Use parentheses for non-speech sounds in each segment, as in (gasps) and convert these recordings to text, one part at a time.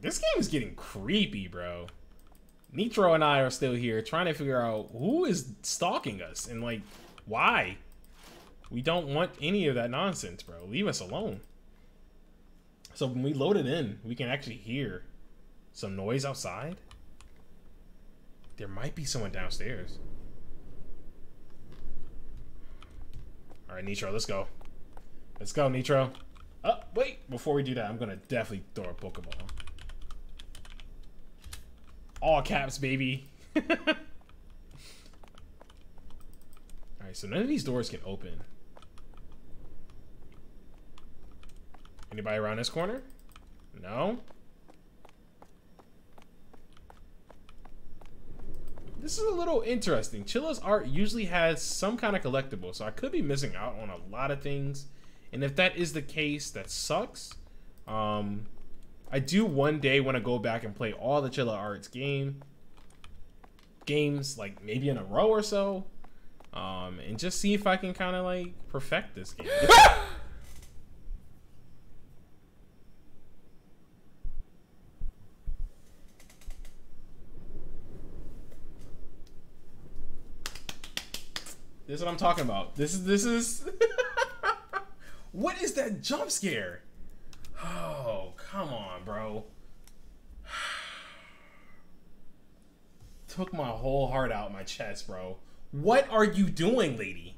This game is getting creepy, bro. Nitro and I are still here trying to figure out who is stalking us and like why. We don't want any of that nonsense, bro. Leave us alone. So when we load it in, we can actually hear some noise outside. There might be someone downstairs. All right, Nitro, let's go. Let's go, Nitro. Oh, wait. Before we do that, I'm going to definitely throw a Pokeball. All caps, baby. (laughs) Alright, so none of these doors can open. Anybody around this corner? No? This is a little interesting. Chilla's art usually has some kind of collectible, so I could be missing out on a lot of things. And if that is the case, that sucks. Um, I do one day want to go back and play all the Chilla Arts game games, like maybe in a row or so, um, and just see if I can kind of like perfect this game. (laughs) this is what I'm talking about. This is this is. (laughs) what is that jump scare? Oh, come on, bro. (sighs) Took my whole heart out my chest, bro. What are you doing, lady?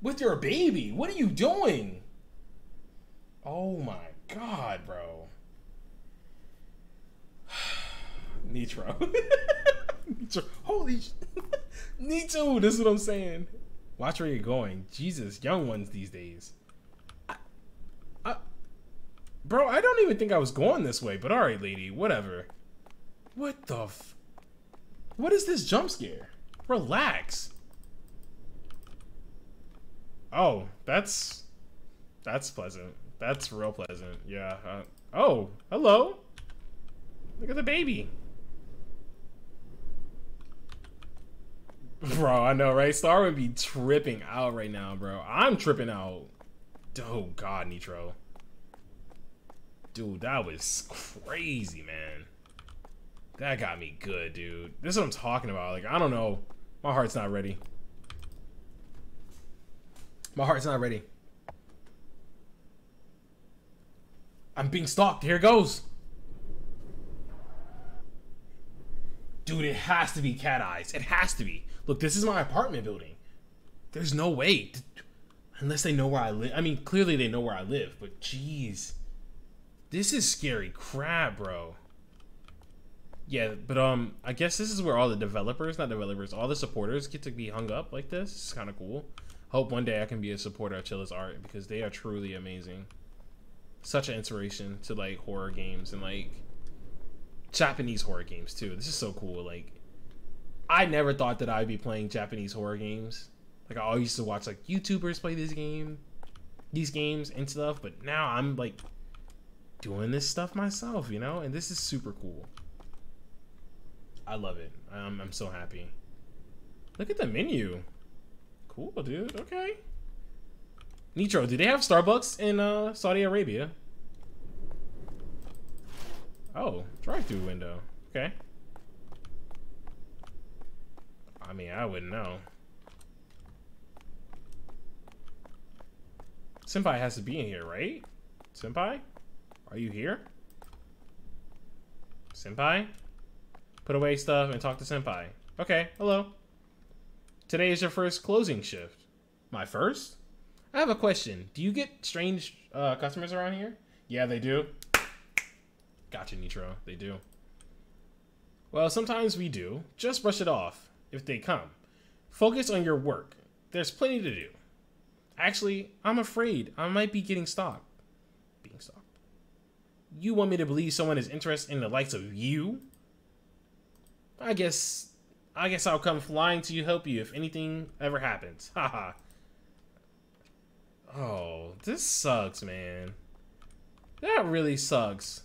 With your baby? What are you doing? Oh my god, bro. (sighs) Nitro. (laughs) Nitro. Holy (laughs) Nitro, this is what I'm saying. Watch where you're going. Jesus, young ones these days. Bro, I don't even think I was going this way, but alright, lady, whatever. What the What is this jump scare? Relax. Oh, that's... That's pleasant. That's real pleasant, yeah. Uh, oh, hello. Look at the baby. (laughs) Bro, I know, right? Star would be tripping out right now, bro. I'm tripping out. Oh, God, Nitro. Dude, that was crazy, man. That got me good, dude. This is what I'm talking about. Like, I don't know. My heart's not ready. My heart's not ready. I'm being stalked. Here it goes. Dude, it has to be cat eyes. It has to be. Look, this is my apartment building. There's no way. Unless they know where I live. I mean, clearly they know where I live, but jeez. This is scary crap, bro. Yeah, but um, I guess this is where all the developers, not developers, all the supporters get to be hung up like this. It's kind of cool. Hope one day I can be a supporter of Chilla's art because they are truly amazing. Such an inspiration to like horror games and like Japanese horror games too. This is so cool. Like, I never thought that I'd be playing Japanese horror games. Like, I always used to watch like YouTubers play this game, these games and stuff. But now I'm like doing this stuff myself, you know? And this is super cool. I love it. I'm, I'm so happy. Look at the menu. Cool, dude. Okay. Nitro, do they have Starbucks in uh, Saudi Arabia? Oh, drive-through window. Okay. I mean, I wouldn't know. Senpai has to be in here, right? Senpai? Are you here? Senpai? Put away stuff and talk to Senpai. Okay, hello. Today is your first closing shift. My first? I have a question. Do you get strange uh, customers around here? Yeah, they do. Gotcha, Nitro. They do. Well, sometimes we do. Just brush it off if they come. Focus on your work. There's plenty to do. Actually, I'm afraid I might be getting stalked. Being stalked you want me to believe someone is interested in the likes of you? I guess I guess I'll come flying to you help you if anything ever happens. (laughs) Haha. oh, this sucks, man. That really sucks.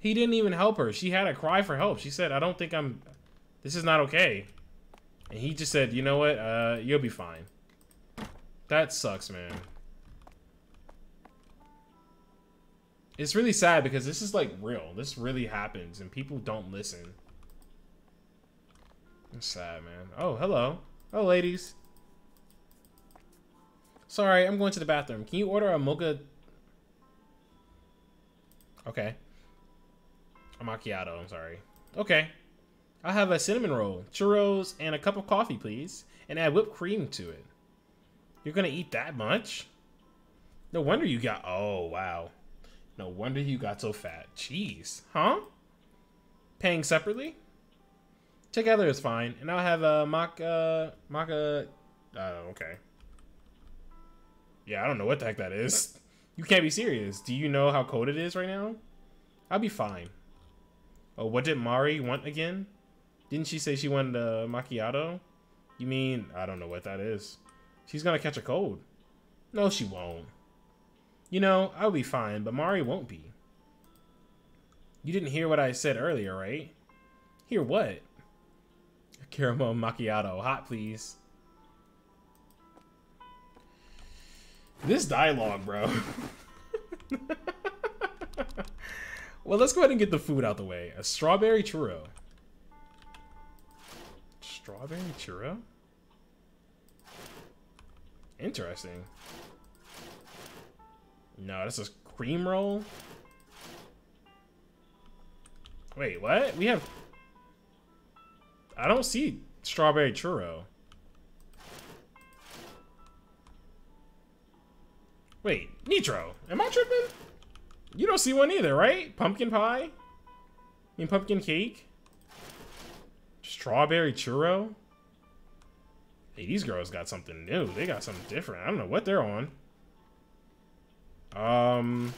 He didn't even help her. She had a cry for help. She said, I don't think I'm... This is not okay. And he just said, you know what? Uh, you'll be fine. That sucks, man. It's really sad because this is like real. This really happens and people don't listen. It's sad, man. Oh, hello. Oh, ladies. Sorry, I'm going to the bathroom. Can you order a mocha? Okay. A macchiato, I'm sorry. Okay. I'll have a cinnamon roll, churros, and a cup of coffee, please. And add whipped cream to it. You're gonna eat that much? No wonder you got... Oh, wow. No wonder you got so fat. Jeez. Huh? Paying separately? Together is fine. And I'll have a maca... Uh, maca... Uh, oh, okay. Yeah, I don't know what the heck that is. You can't be serious. Do you know how cold it is right now? I'll be fine. Oh, what did Mari want again? Didn't she say she wanted a macchiato? You mean, I don't know what that is. She's gonna catch a cold. No, she won't. You know, I'll be fine, but Mari won't be. You didn't hear what I said earlier, right? Hear what? Caramel macchiato. Hot, please. This dialogue, bro. (laughs) well, let's go ahead and get the food out the way. A strawberry churro. Strawberry churro? Interesting. No, this is cream roll? Wait, what? We have... I don't see strawberry churro. Wait, Nitro, am I tripping? You don't see one either, right? Pumpkin pie? I mean pumpkin cake? Strawberry churro? Hey, these girls got something new. They got something different. I don't know what they're on. Um,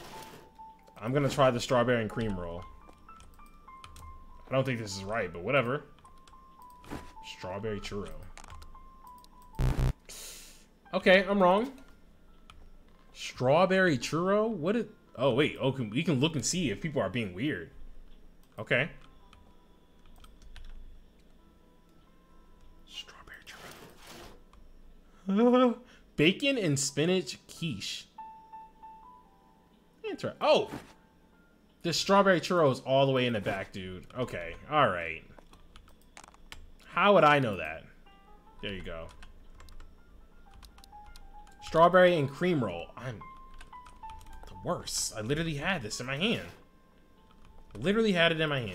I'm gonna try the strawberry and cream roll. I don't think this is right, but whatever. Strawberry churro. Okay, I'm wrong. Strawberry churro? What is... Oh, wait. Oh, we can look and see if people are being weird. Okay. Strawberry churro. (laughs) Bacon and spinach quiche. Oh! The strawberry churro is all the way in the back, dude. Okay. All right. How would I know that? There you go. Strawberry and cream roll. I'm the worst. I literally had this in my hand. literally had it in my hand.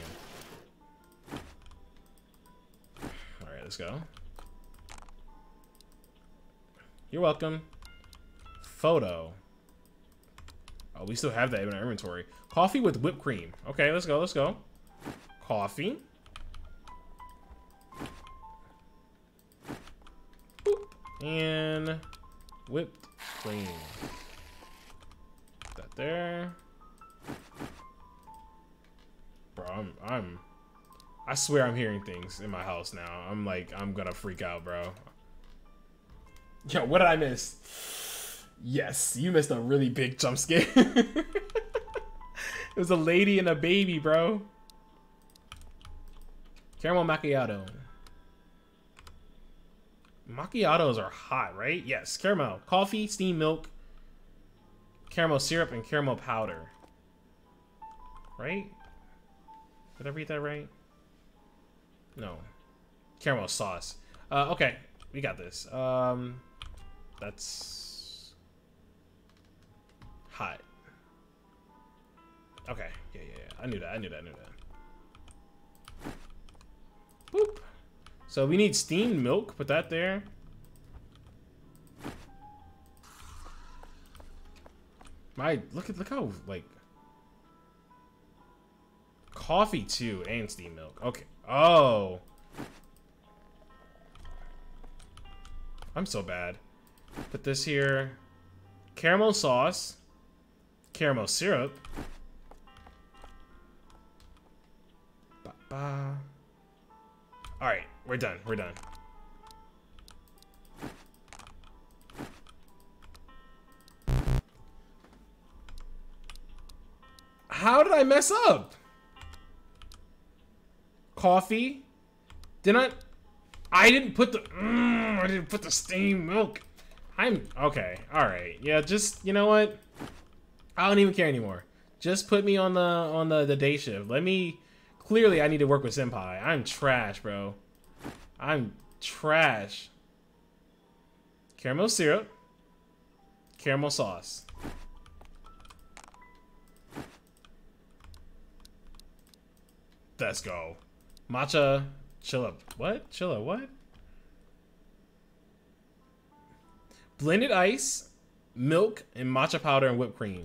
Alright, let's go. You're welcome. Photo. Oh, we still have that in our inventory. Coffee with whipped cream. Okay, let's go, let's go. Coffee. Boop. And Whipped cream. Put that there. Bro, I'm, I'm, I swear I'm hearing things in my house now. I'm like, I'm gonna freak out, bro. Yo, what did I miss? Yes, you missed a really big jump scare. (laughs) it was a lady and a baby, bro. Caramel macchiato. Macchiatos are hot, right? Yes, caramel. Coffee, steamed milk, caramel syrup, and caramel powder. Right? Did I read that right? No. Caramel sauce. Uh, okay, we got this. Um, that's hot. Okay, yeah, yeah, yeah. I knew that. I knew that. I knew that. Boop. So we need steamed milk. Put that there. My look at look how like coffee too and steamed milk. Okay. Oh. I'm so bad. Put this here. Caramel sauce. Caramel syrup. Ba. All right. We're done. We're done. How did I mess up? Coffee? Did I? I didn't put the. Mm, I didn't put the steamed milk. I'm okay. All right. Yeah. Just you know what? I don't even care anymore. Just put me on the on the, the day shift. Let me clearly I need to work with Senpai. I'm trash, bro. I'm trash. Caramel syrup. Caramel sauce. Let's go. Matcha chilla. What? Chilla, what? Blended ice, milk, and matcha powder and whipped cream.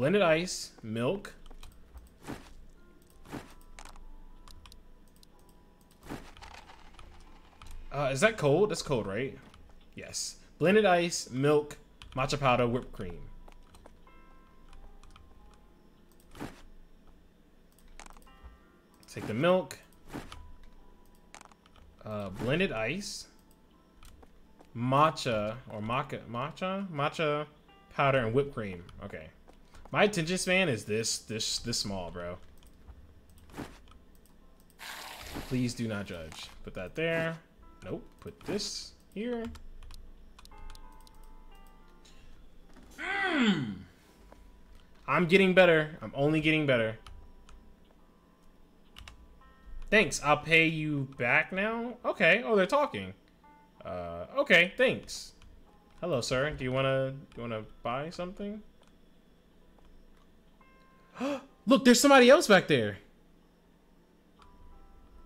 Blended ice, milk. Uh, is that cold? That's cold, right? Yes. Blended ice, milk, matcha powder, whipped cream. Take the milk. Uh, blended ice. Matcha or maca matcha matcha powder and whipped cream. Okay. My attention span is this this this small, bro. Please do not judge. Put that there. Nope. Put this here. Mm. I'm getting better. I'm only getting better. Thanks. I'll pay you back now. Okay. Oh, they're talking. Uh, okay. Thanks. Hello, sir. Do you wanna do you wanna buy something? (gasps) Look, there's somebody else back there.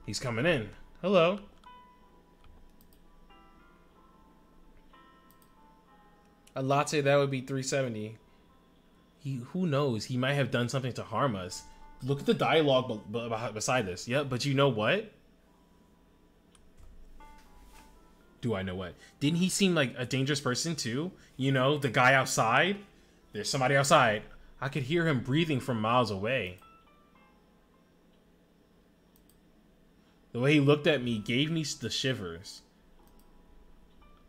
He's coming in. Hello. A latte that would be 370. He who knows? He might have done something to harm us. Look at the dialogue beside this. Yeah, but you know what? Do I know what? Didn't he seem like a dangerous person too? You know, the guy outside? There's somebody outside. I could hear him breathing from miles away. The way he looked at me gave me the shivers.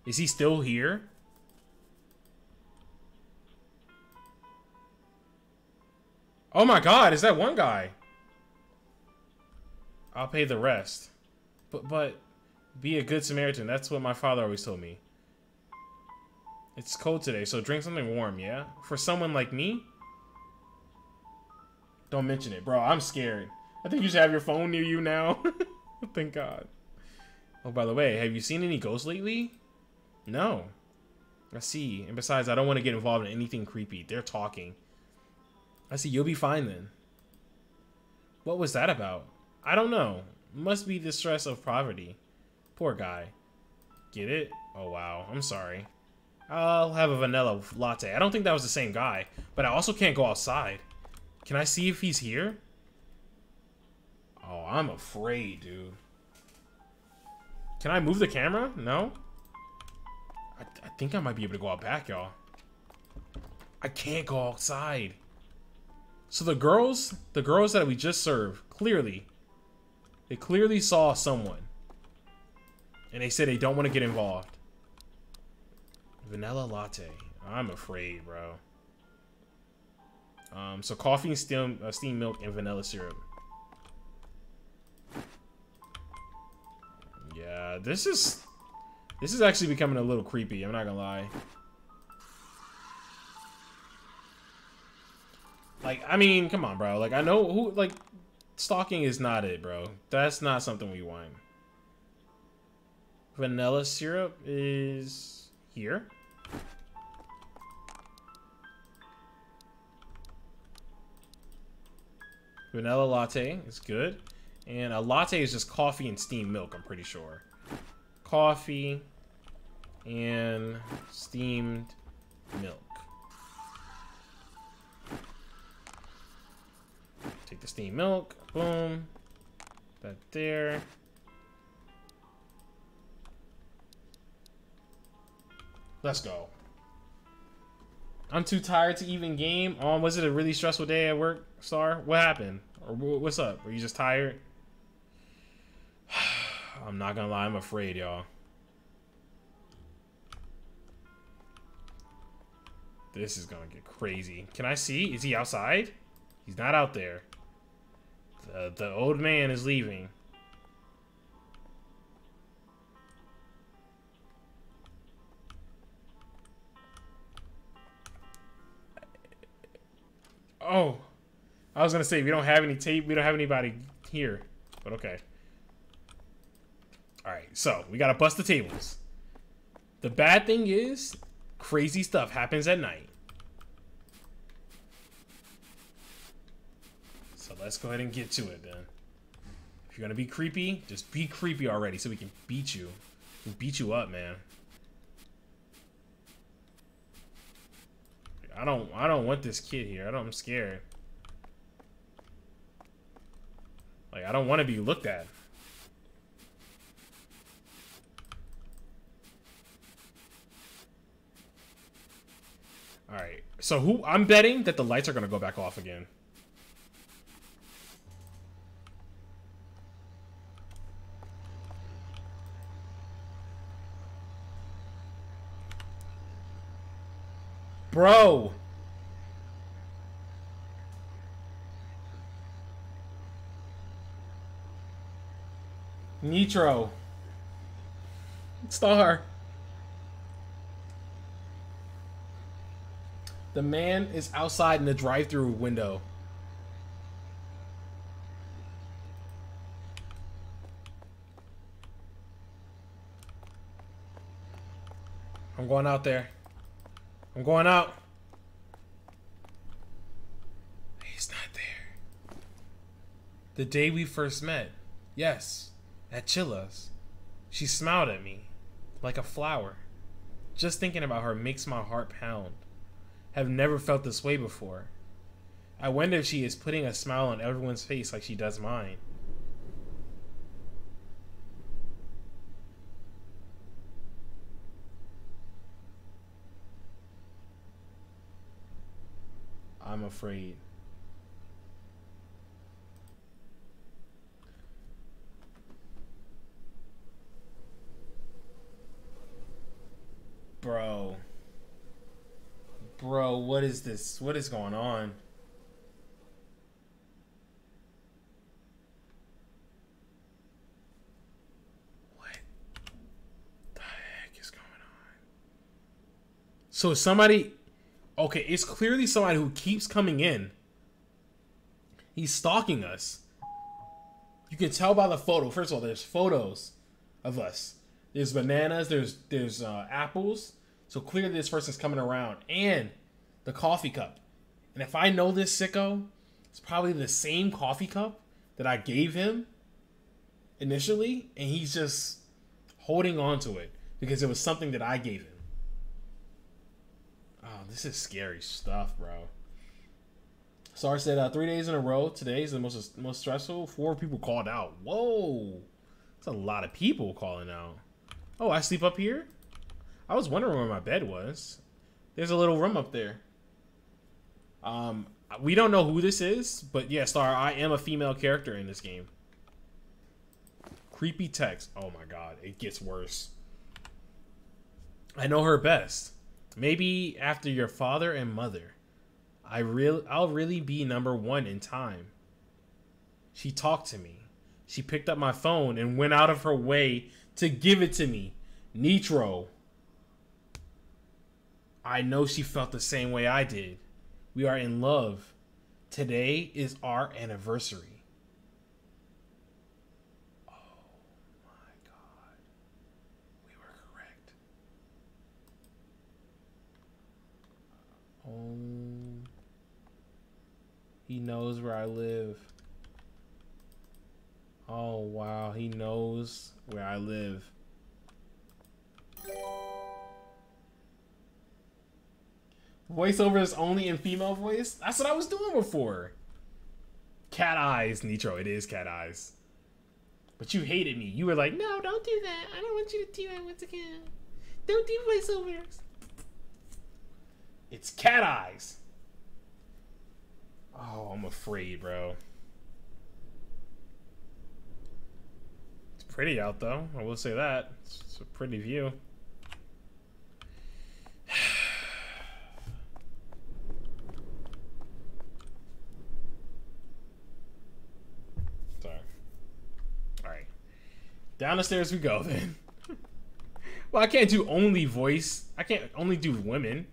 Is he still here? Oh my god, is that one guy? I'll pay the rest. But, but, be a good Samaritan. That's what my father always told me. It's cold today, so drink something warm, yeah? For someone like me? Don't mention it, bro. I'm scared. I think you should have your phone near you now. (laughs) Thank God. Oh, by the way, have you seen any ghosts lately? No. I see. And besides, I don't want to get involved in anything creepy. They're talking. I see, you'll be fine then. What was that about? I don't know. Must be the stress of poverty. Poor guy. Get it? Oh, wow. I'm sorry. I'll have a vanilla latte. I don't think that was the same guy, but I also can't go outside. Can I see if he's here? Oh, I'm afraid, dude. Can I move the camera? No? I, I think I might be able to go out back, y'all. I can't go outside. So the girls, the girls that we just served, clearly, they clearly saw someone. And they said they don't want to get involved. Vanilla latte. I'm afraid, bro. Um, so coffee and steam, uh, milk and vanilla syrup. Yeah, this is this is actually becoming a little creepy. I'm not gonna lie. Like, I mean, come on, bro. Like, I know who, like, stalking is not it, bro. That's not something we want. Vanilla syrup is here. Vanilla latte is good. And a latte is just coffee and steamed milk, I'm pretty sure. Coffee and steamed milk. Take the steamed milk. Boom. That there. Let's go. I'm too tired to even game. Um, was it a really stressful day at work, Star? What happened? Or what's up? Are you just tired? (sighs) I'm not gonna lie, I'm afraid, y'all. This is gonna get crazy. Can I see? Is he outside? He's not out there. The, the old man is leaving. Oh. I was gonna say we don't have any tape. We don't have anybody here, but okay. All right, so we gotta bust the tables. The bad thing is, crazy stuff happens at night. So let's go ahead and get to it then. If you're gonna be creepy, just be creepy already so we can beat you. We beat you up, man. I don't I don't want this kid here. I don't I'm scared. Like I don't want to be looked at. Alright. So who I'm betting that the lights are gonna go back off again. Bro. Nitro. Star. The man is outside in the drive-through window. I'm going out there. I'm going out. He's not there. The day we first met. Yes, at Chilla's. She smiled at me like a flower. Just thinking about her makes my heart pound have never felt this way before. I wonder if she is putting a smile on everyone's face like she does mine. I'm afraid. Bro. Bro, what is this? What is going on? What the heck is going on? So somebody okay, it's clearly somebody who keeps coming in. He's stalking us. You can tell by the photo. First of all, there's photos of us. There's bananas. There's there's uh, apples. So clearly this person's coming around. And the coffee cup. And if I know this sicko, it's probably the same coffee cup that I gave him initially. And he's just holding on to it because it was something that I gave him. Oh, this is scary stuff, bro. Sar said uh, three days in a row. Today is the most most stressful. Four people called out. Whoa, that's a lot of people calling out. Oh, I sleep up here. I was wondering where my bed was. There's a little room up there. Um, we don't know who this is, but yeah, Star, I am a female character in this game. Creepy text. Oh my god, it gets worse. I know her best. Maybe after your father and mother. I real I'll really be number one in time. She talked to me. She picked up my phone and went out of her way to give it to me. Nitro. I know she felt the same way I did. We are in love. Today is our anniversary. Oh my god. We were correct. Oh. He knows where I live. Oh wow, he knows where I live. Voiceover is only in female voice? That's what I was doing before. Cat eyes, Nitro. It is cat eyes. But you hated me. You were like, no, don't do that. I don't want you to do that once again. Don't do voiceovers. It's cat eyes. Oh, I'm afraid, bro. It's pretty out, though. I will say that. It's a pretty view. Down the stairs we go (laughs) then. well, I can't do only voice. I can't only do women.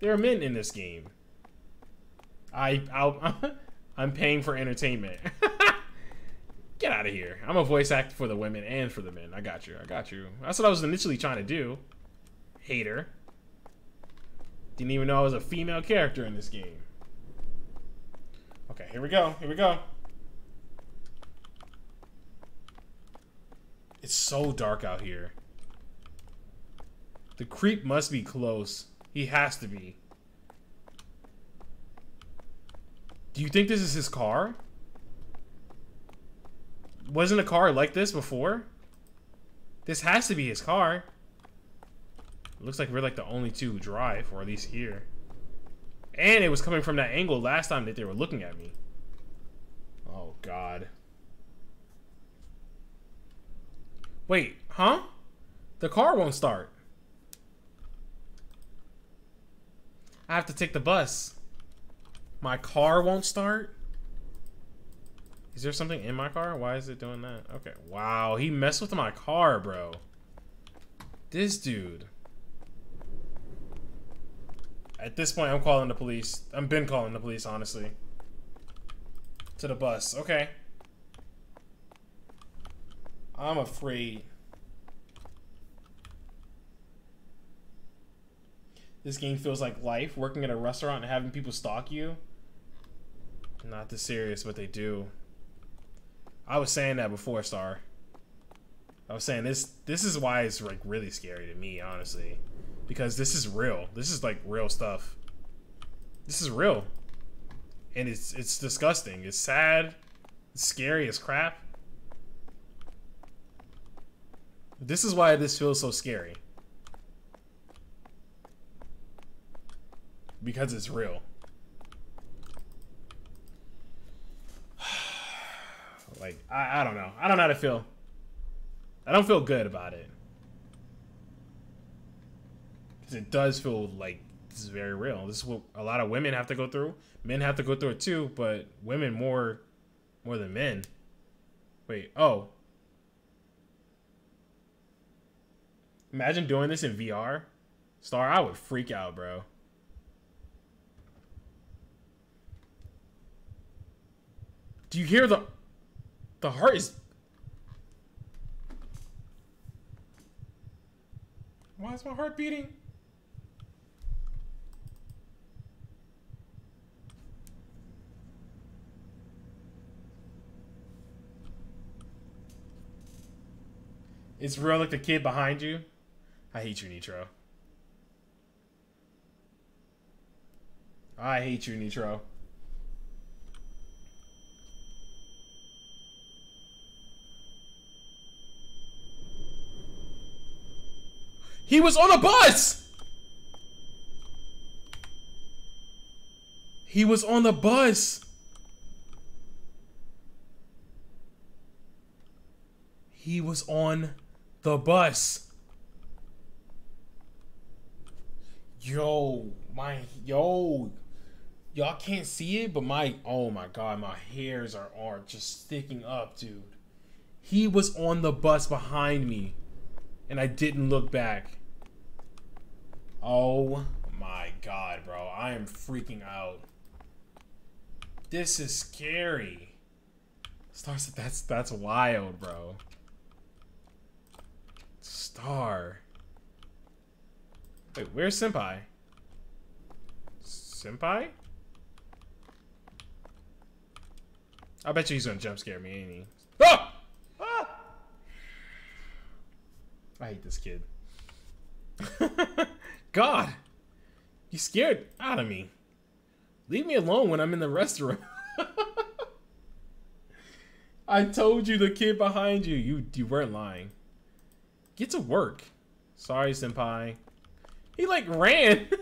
There are men in this game. I I'll (laughs) I'm paying for entertainment. (laughs) Get out of here. I'm a voice actor for the women and for the men. I got you. I got you. That's what I was initially trying to do. Hater. Didn't even know I was a female character in this game. Okay, here we go. Here we go. It's so dark out here. The creep must be close. He has to be. Do you think this is his car? Wasn't a car like this before? This has to be his car. looks like we're like the only two who drive, or at least here. And it was coming from that angle last time that they were looking at me. Oh, God. Wait, huh? The car won't start. I have to take the bus. My car won't start? Is there something in my car? Why is it doing that? Okay. Wow, he messed with my car, bro. This dude. At this point, I'm calling the police. I've been calling the police, honestly. To the bus. Okay. I'm afraid. This game feels like life, working at a restaurant and having people stalk you. Not this serious, but they do. I was saying that before, Star. I was saying this this is why it's like really scary to me, honestly. Because this is real. This is like real stuff. This is real. And it's it's disgusting. It's sad. It's scary as crap. This is why this feels so scary. Because it's real. (sighs) Like, I, I don't know. I don't know how to feel. I don't feel good about it. Because it does feel like this is very real. This is what a lot of women have to go through. Men have to go through it too, but women more more than men. Wait, oh. Imagine doing this in VR. Star, I would freak out, bro. Do you hear the the heart is... Why is my heart beating? It's real like the kid behind you. I hate you, Nitro. I hate you, Nitro. He was on a bus! He was on the bus. He was on the bus. Yo, my yo. Y'all can't see it, but my oh my god, my hairs are are just sticking up, dude. He was on the bus behind me and I didn't look back. Oh my god, bro. I am freaking out. This is scary. Star said that's that's wild, bro. Star. Wait, where's Senpai? Senpai? I bet you he's gonna jump scare me, ain't he? Ah! ah! I hate this kid. (laughs) God, you scared out of me. Leave me alone when I'm in the restaurant. (laughs) I told you the kid behind you. You you weren't lying. Get to work. Sorry, senpai. He like ran. (laughs)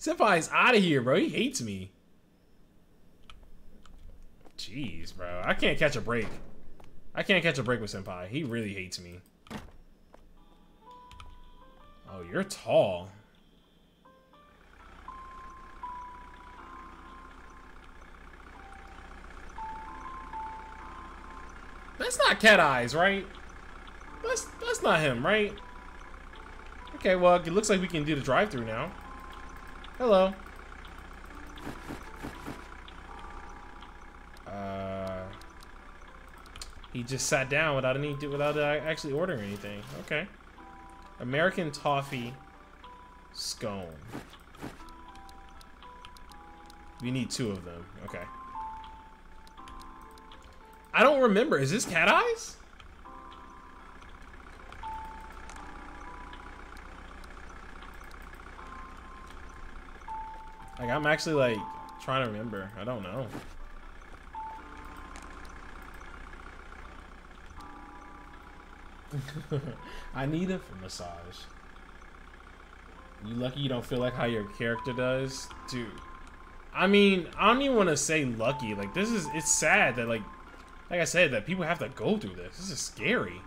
Senpai's out of here, bro. He hates me. Jeez, bro. I can't catch a break. I can't catch a break with Senpai. He really hates me. Oh, you're tall. That's not Cat Eyes, right? That's that's not him, right? Okay, well, it looks like we can do the drive-through now. Hello. Uh, he just sat down without any without uh, actually ordering anything. Okay. American toffee scone. We need two of them. Okay. I don't remember. Is this cat eyes? Like I'm actually like trying to remember. I don't know. (laughs) I need a massage. You lucky you don't feel like how your character does, dude. I mean, I don't even want to say lucky. Like this is, it's sad that like, like I said, that people have to go through this. This is scary.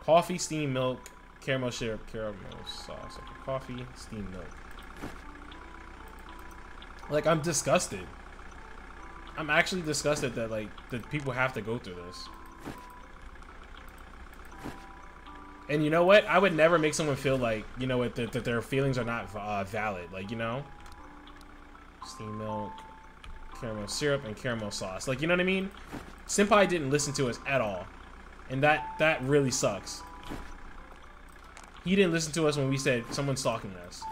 Coffee, steamed milk, caramel syrup, caramel sauce. Okay, coffee, steamed milk. Like I'm disgusted. I'm actually disgusted that like that people have to go through this. And you know what? I would never make someone feel like, you know what, that, that their feelings are not uh, valid. Like, you know? Steam milk, caramel syrup, and caramel sauce. Like, you know what I mean? Senpai didn't listen to us at all. And that, that really sucks. He didn't listen to us when we said someone's stalking us.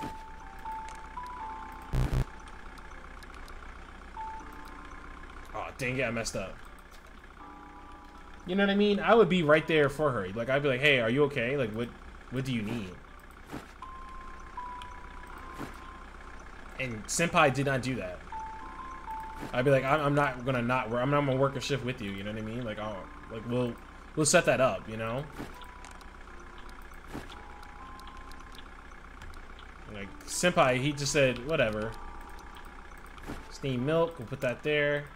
Dang it, I messed up. You know what I mean? I would be right there for her. Like I'd be like, "Hey, are you okay? Like, what, what do you need?" And Senpai did not do that. I'd be like, "I'm, I'm not gonna not work. I'm not gonna work a shift with you." You know what I mean? Like, oh, like we'll we'll set that up. You know? Like Senpai, he just said, "Whatever." Steam milk. We'll put that there.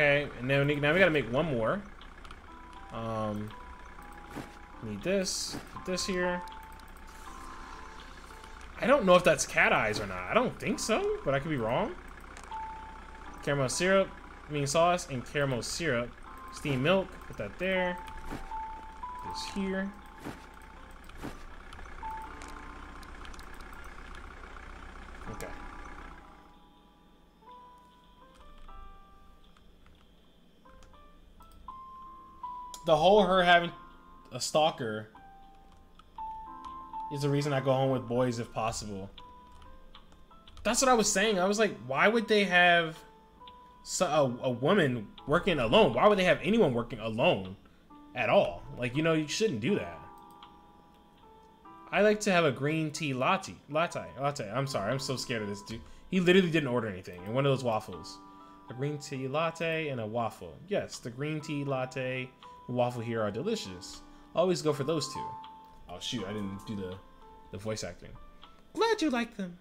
Okay, then now we gotta make one more. Um, need this, put this here. I don't know if that's cat eyes or not. I don't think so, but I could be wrong. Caramel syrup, mean sauce, and caramel syrup. Steamed milk, put that there. This here. The whole her having a stalker is the reason I go home with boys if possible. That's what I was saying. I was like, why would they have a, a woman working alone? Why would they have anyone working alone at all? Like, you know, you shouldn't do that. I like to have a green tea latte. Latte. Latte. I'm sorry. I'm so scared of this dude. He literally didn't order anything. And one of those waffles. A green tea latte and a waffle. Yes, the green tea latte waffle here are delicious. Always go for those two. Oh shoot, I didn't do the, the voice acting. Glad you like them.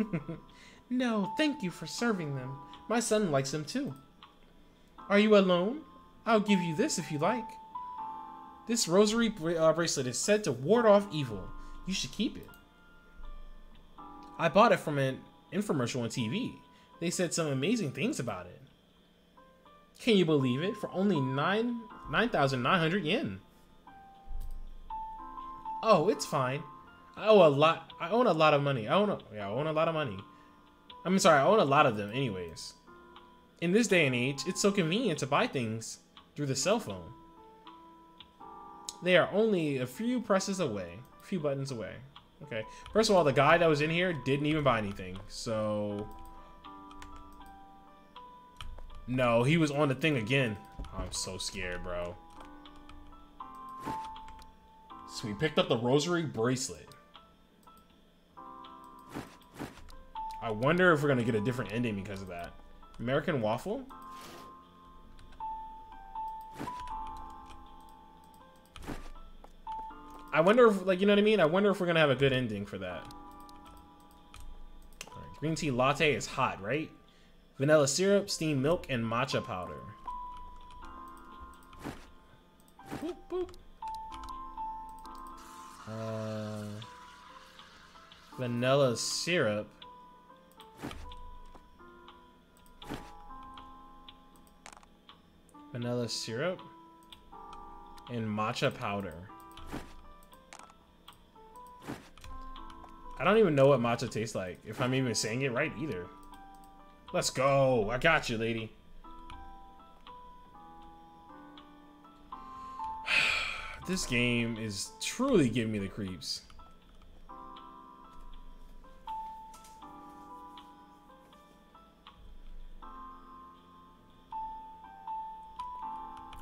(laughs) no, thank you for serving them. My son likes them too. Are you alone? I'll give you this if you like. This rosary uh, bracelet is said to ward off evil. You should keep it. I bought it from an infomercial on TV. They said some amazing things about it. Can you believe it? For only nine 9,900 yen. Oh, it's fine. I owe a lot. I own a lot of money. I own a, yeah, I own a lot of money. I'm sorry, I own a lot of them anyways. In this day and age, it's so convenient to buy things through the cell phone. They are only a few presses away, a few buttons away. Okay. First of all, the guy that was in here didn't even buy anything. So no, he was on the thing again. I'm so scared, bro. So we picked up the rosary bracelet. I wonder if we're gonna get a different ending because of that. American waffle? I wonder if, like, you know what I mean? I wonder if we're gonna have a good ending for that. green tea latte is hot, right? vanilla syrup, steamed milk, and matcha powder. Boop. Uh, vanilla syrup. Vanilla syrup and matcha powder. I don't even know what matcha tastes like, if I'm even saying it right either. Let's go. I got you, lady. This game is truly giving me the creeps.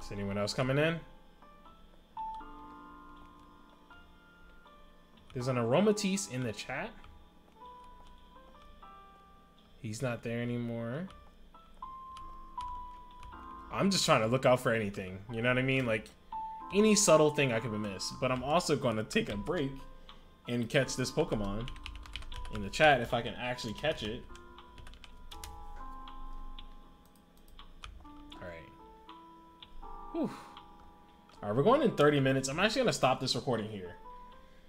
Is anyone else coming in? There's an aromatisse in the chat. He's not there anymore. I'm just trying to look out for anything. You know what I mean? Like any subtle thing I could have missed. But I'm also going to take a break and catch this Pokemon in the chat if I can actually catch it. Alright. Alright, we're going in 30 minutes. I'm actually to stop this recording here.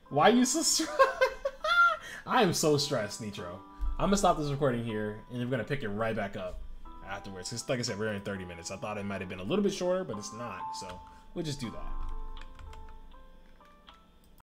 Why are you so? (laughs) I am so stressed, Nitro. I'm to stop this recording here, and we're going to pick it right back up afterwards. Because, like I said, we're in 30 minutes. I thought it might have been a little bit shorter, but it's not. So, we'll just do that.